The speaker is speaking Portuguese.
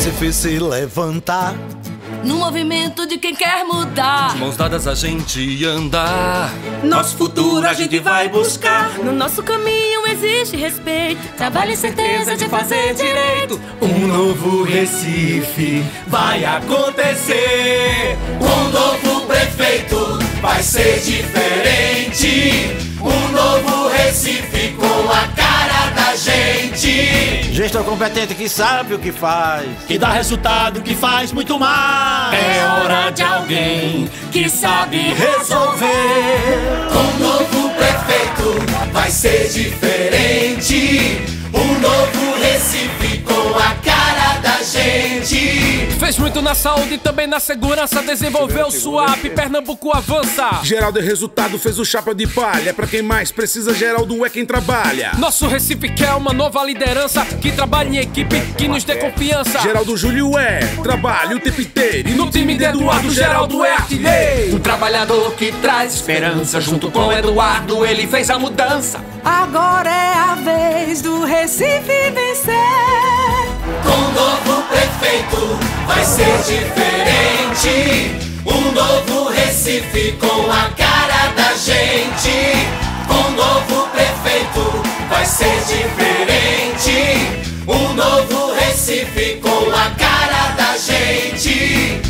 Recife se levantar. No movimento de quem quer mudar. De mãos dadas a gente andar. Nosso futuro a gente vai buscar. No nosso caminho existe respeito. Trabalho e certeza de fazer direito. Um novo Recife vai acontecer. Um novo prefeito Gestor competente que sabe o que faz. Que dá resultado, que faz muito mais. É hora de alguém que sabe resolver. Um novo prefeito vai ser diferente. Fez muito na saúde e também na segurança. Desenvolveu o SUAP, Pernambuco avança. Geraldo é resultado, fez o chapa de palha. Pra quem mais precisa, Geraldo é quem trabalha. Nosso Recife quer uma nova liderança que trabalhe em equipe, que nos dê confiança. Geraldo Júlio é, trabalha o tempo inteiro. E No time de Eduardo, Geraldo é artilheiro. Um trabalhador que traz esperança. Junto com Eduardo, ele fez a mudança. Agora é a vez vai ser diferente. Um novo Recife com a cara da gente. Com um novo prefeito vai ser diferente. Um novo Recife com a cara da gente.